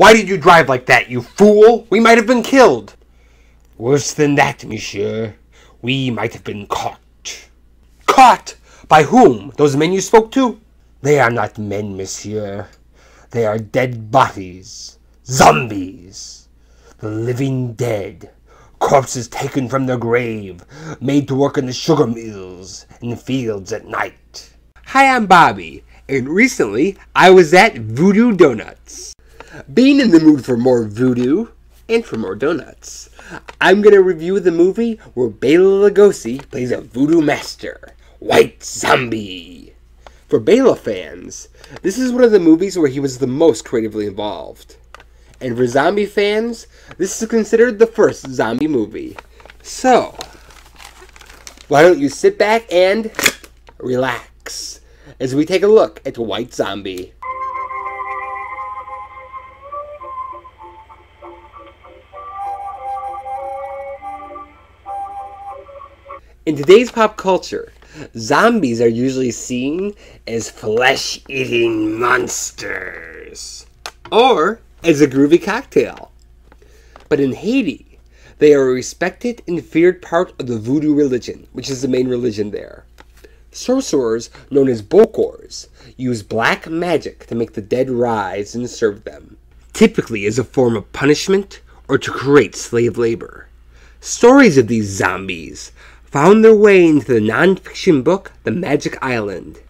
Why did you drive like that, you fool? We might have been killed. Worse than that, monsieur. We might have been caught. Caught? By whom? Those men you spoke to? They are not men, monsieur. They are dead bodies. Zombies. The living dead. Corpses taken from their grave, made to work in the sugar mills in the fields at night. Hi, I'm Bobby, and recently I was at Voodoo Donuts. Being in the mood for more voodoo and for more donuts, I'm gonna review the movie where Bela Lugosi plays a voodoo master, White Zombie. For Bela fans, this is one of the movies where he was the most creatively involved. And for zombie fans, this is considered the first zombie movie. So, why don't you sit back and relax as we take a look at White Zombie. In today's pop culture, zombies are usually seen as flesh eating monsters. Or as a groovy cocktail. But in Haiti, they are a respected and feared part of the voodoo religion, which is the main religion there. Sorcerers, known as bokors, use black magic to make the dead rise and serve them, typically as a form of punishment or to create slave labor. Stories of these zombies found their way into the non-fiction book The Magic Island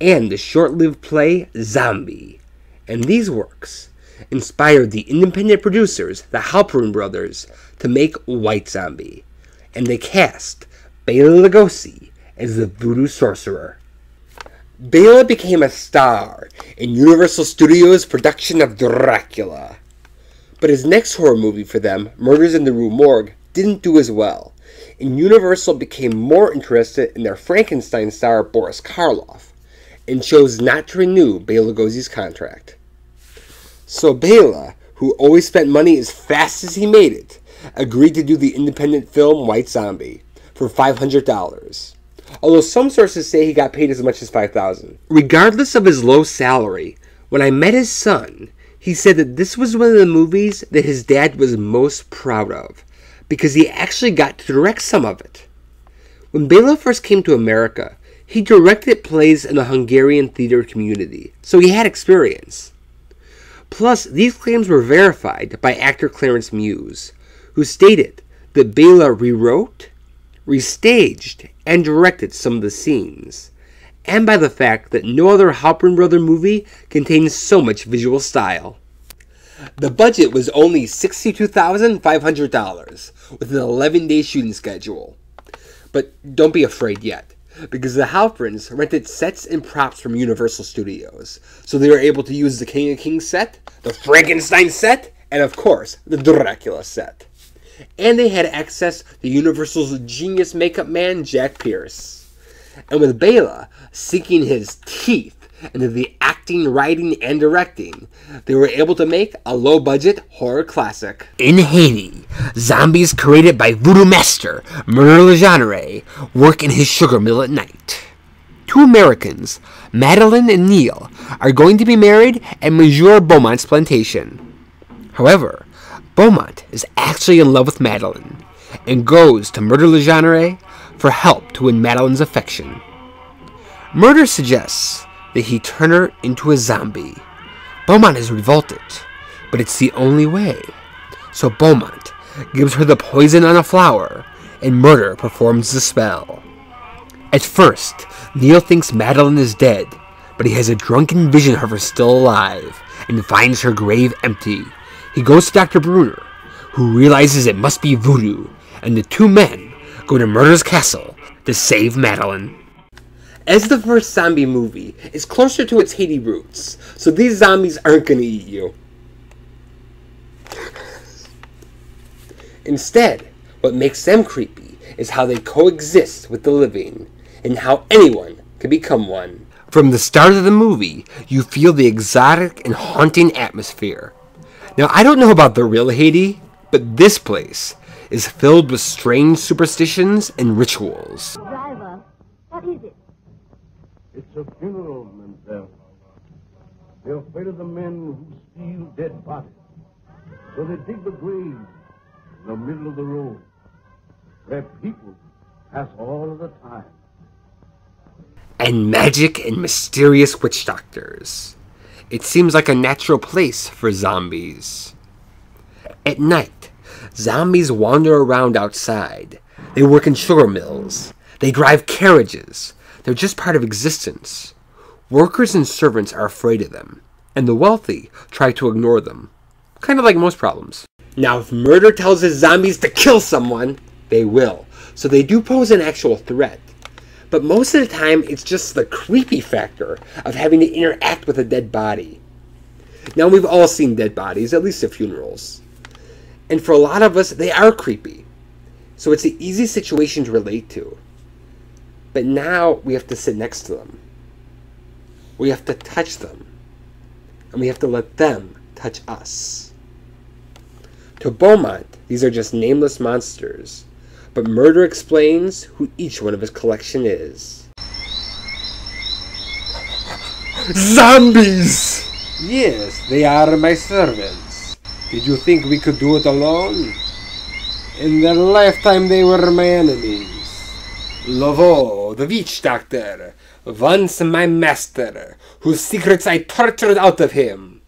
and the short-lived play Zombie. And these works inspired the independent producers, the Halperin brothers, to make White Zombie, and they cast Bela Lugosi as the voodoo sorcerer. Bela became a star in Universal Studios' production of Dracula. But his next horror movie for them, Murders in the Rue Morgue, didn't do as well, and Universal became more interested in their Frankenstein star Boris Karloff, and chose not to renew Bela Lugosi's contract. So Bela, who always spent money as fast as he made it, agreed to do the independent film White Zombie for $500. Although some sources say he got paid as much as 5000 Regardless of his low salary, when I met his son, he said that this was one of the movies that his dad was most proud of because he actually got to direct some of it. When Bela first came to America, he directed plays in the Hungarian theater community, so he had experience. Plus, these claims were verified by actor Clarence Muse, who stated that Bela rewrote, restaged, and directed some of the scenes, and by the fact that no other Halperin Brother movie contains so much visual style. The budget was only $62,500 with an 11 day shooting schedule. But don't be afraid yet because the Halperins rented sets and props from Universal Studios, so they were able to use the King of Kings set, the Frankenstein set, and of course, the Dracula set. And they had access to Universal's genius makeup man, Jack Pierce. And with Bela sinking his teeth into the acting, writing, and directing, they were able to make a low budget horror classic. In Haiti, zombies created by voodoo master Murder Legendre work in his sugar mill at night. Two Americans, Madeline and Neil, are going to be married at Monsieur Beaumont's plantation. However, Beaumont is actually in love with Madeline and goes to Murder Legendre for help to win Madeline's affection. Murder suggests that he turn her into a zombie. Beaumont is revolted, but it's the only way. So Beaumont gives her the poison on a flower, and Murder performs the spell. At first, Neil thinks Madeline is dead, but he has a drunken vision of her still alive and finds her grave empty. He goes to Dr. Bruner, who realizes it must be voodoo, and the two men go to Murder's castle to save Madeline. As the first zombie movie, it's closer to its Haiti roots, so these zombies aren't gonna eat you. Instead, what makes them creepy is how they coexist with the living, and how anyone can become one. From the start of the movie, you feel the exotic and haunting atmosphere. Now, I don't know about the real Haiti, but this place is filled with strange superstitions and rituals. Driver, what is it? It's a funeral, Mademoiselle. They're afraid of the men who steal dead bodies. So they dig the grave in the middle of the road where people pass all of the time. And magic and mysterious witch doctors. It seems like a natural place for zombies. At night, zombies wander around outside. They work in sugar mills. They drive carriages. They're just part of existence. Workers and servants are afraid of them, and the wealthy try to ignore them. Kind of like most problems. Now, if murder tells his zombies to kill someone, they will. So they do pose an actual threat. But most of the time, it's just the creepy factor of having to interact with a dead body. Now, we've all seen dead bodies, at least at funerals. And for a lot of us, they are creepy. So it's an easy situation to relate to. But now we have to sit next to them. We have to touch them. And we have to let them touch us. To Beaumont, these are just nameless monsters. But Murder explains who each one of his collection is. Zombies! Yes, they are my servants. Did you think we could do it alone? In their lifetime, they were my enemies. The witch doctor, once my master, whose secrets I tortured out of him.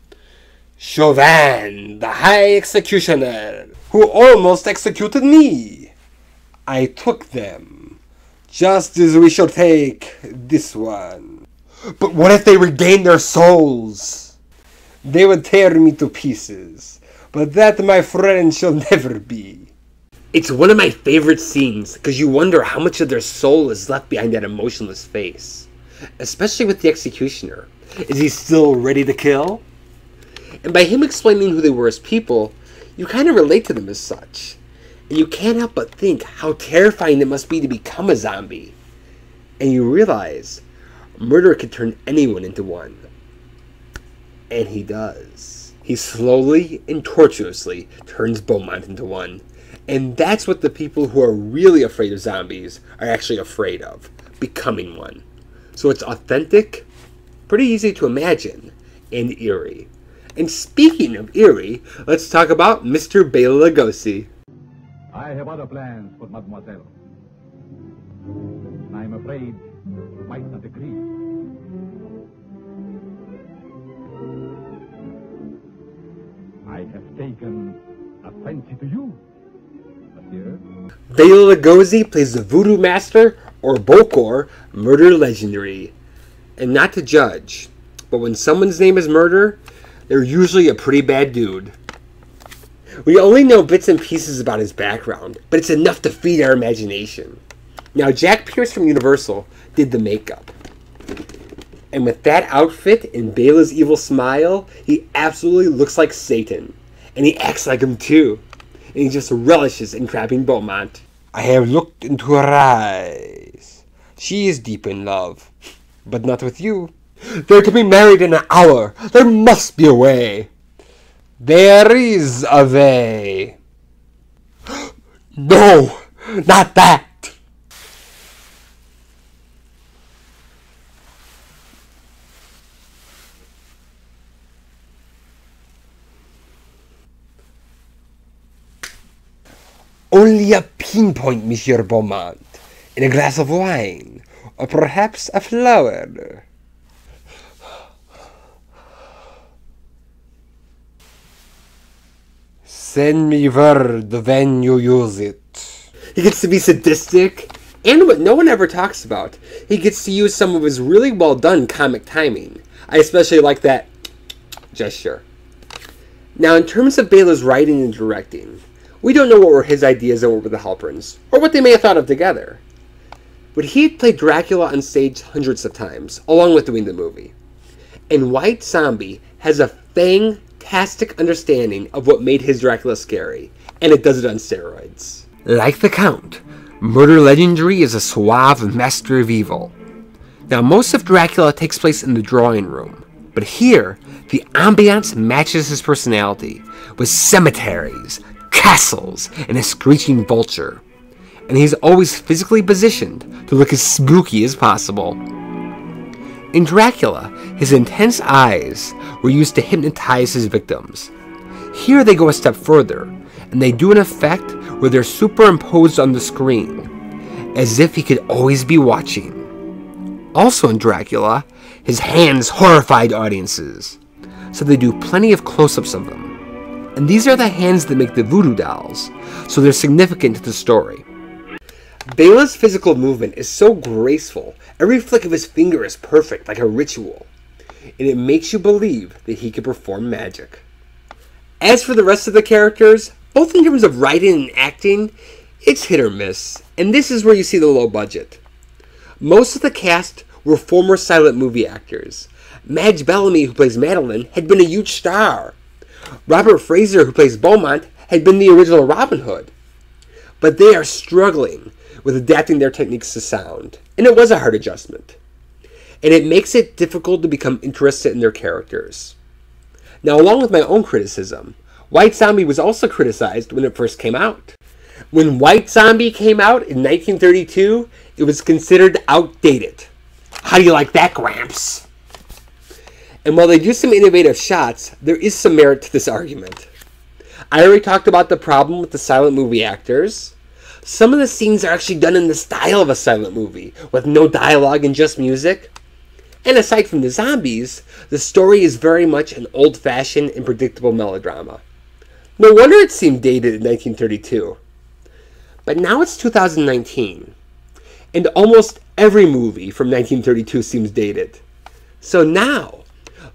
Chauvin, the high executioner, who almost executed me. I took them, just as we shall take this one. But what if they regain their souls? They would tear me to pieces, but that, my friend, shall never be. It's one of my favorite scenes because you wonder how much of their soul is left behind that emotionless face. Especially with the executioner. Is he still ready to kill? And by him explaining who they were as people, you kind of relate to them as such. And you can't help but think how terrifying it must be to become a zombie. And you realize murder could turn anyone into one. And he does. He slowly and tortuously turns Beaumont into one. And that's what the people who are really afraid of zombies are actually afraid of becoming one. So it's authentic, pretty easy to imagine, and eerie. And speaking of eerie, let's talk about Mr. Bela Lugosi. I have other plans for Mademoiselle. And I'm afraid you might not agree. I have taken a fancy to you, Bela Lugosi plays the voodoo master, or Bokor, Murder Legendre. And not to judge, but when someone's name is murder, they're usually a pretty bad dude. We only know bits and pieces about his background, but it's enough to feed our imagination. Now, Jack Pierce from Universal did the makeup. And with that outfit and Bela's evil smile, he absolutely looks like Satan. And he acts like him too. And he just relishes in crabbing Beaumont. I have looked into her eyes. She is deep in love. But not with you. They're to be married in an hour. There must be a way. There is a way. No, not that. Only a pinpoint, Monsieur Beaumont, in a glass of wine, or perhaps a flower. Send me word when you use it. He gets to be sadistic, and what no one ever talks about, he gets to use some of his really well done comic timing. I especially like that gesture. Now, in terms of Bela's writing and directing, we don't know what were his ideas were the Halperins, or what they may have thought of together. But he had played Dracula on stage hundreds of times, along with doing the movie. And White Zombie has a fantastic understanding of what made his Dracula scary, and it does it on steroids. Like the Count, Murder Legendre is a suave master of evil. Now, most of Dracula takes place in the drawing room, but here, the ambiance matches his personality, with cemeteries, castles, and a screeching vulture. And he's always physically positioned to look as spooky as possible. In Dracula, his intense eyes were used to hypnotize his victims. Here they go a step further, and they do an effect where they're superimposed on the screen, as if he could always be watching. Also in Dracula, his hands horrified audiences, so they do plenty of close ups of them. And these are the hands that make the voodoo dolls, so they're significant to the story. Bela's physical movement is so graceful, every flick of his finger is perfect, like a ritual, and it makes you believe that he can perform magic. As for the rest of the characters, both in terms of writing and acting, it's hit or miss, and this is where you see the low budget. Most of the cast were former silent movie actors. Madge Bellamy, who plays Madeline, had been a huge star. Robert Fraser, who plays Beaumont, had been the original Robin Hood. But they are struggling with adapting their techniques to sound, and it was a hard adjustment. And it makes it difficult to become interested in their characters. Now, along with my own criticism, White Zombie was also criticized when it first came out. When White Zombie came out in 1932, it was considered outdated. How do you like that, Gramps? And while they do some innovative shots, there is some merit to this argument. I already talked about the problem with the silent movie actors. Some of the scenes are actually done in the style of a silent movie, with no dialogue and just music. And aside from the zombies, the story is very much an old fashioned and predictable melodrama. No wonder it seemed dated in 1932. But now it's 2019, and almost every movie from 1932 seems dated. So now,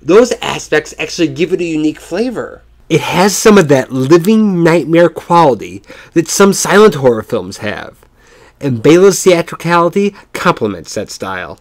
those aspects actually give it a unique flavor. It has some of that living nightmare quality that some silent horror films have, and Bela's theatricality complements that style.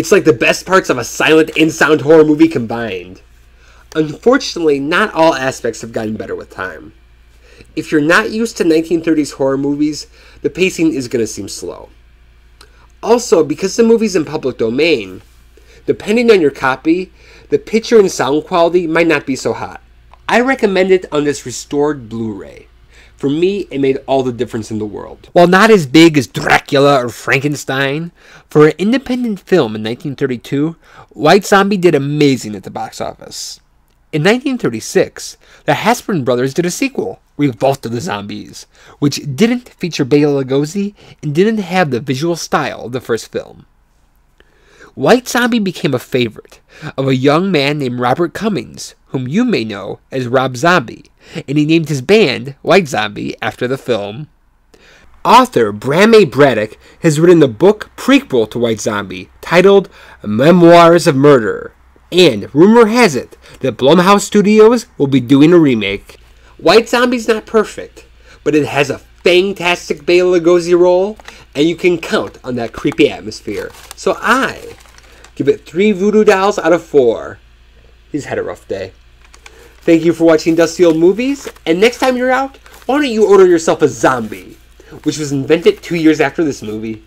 It's like the best parts of a silent and sound horror movie combined. Unfortunately, not all aspects have gotten better with time. If you're not used to 1930s horror movies, the pacing is going to seem slow. Also, because the movie's in public domain, depending on your copy, the picture and sound quality might not be so hot. I recommend it on this restored Blu ray. For me, it made all the difference in the world. While not as big as Dracula or Frankenstein, for an independent film in 1932, White Zombie did amazing at the box office. In 1936, the Halperin brothers did a sequel, Revolt of the Zombies, which didn't feature Bela Lugosi and didn't have the visual style of the first film. White Zombie became a favorite of a young man named Robert Cummings, whom you may know as Rob Zombie, and he named his band White Zombie after the film. Author Bram. Braddock has written the book prequel to White Zombie titled Memoirs of Murder, and rumor has it that Blumhouse Studios will be doing a remake. White Zombie's not perfect, but it has a fantastic Bela Lugosi role, and you can count on that creepy atmosphere. So I give it three voodoo dolls out of four. He's had a rough day. Thank you for watching Dusty Old Movies, and next time you're out, why don't you order yourself a zombie, which was invented two years after this movie.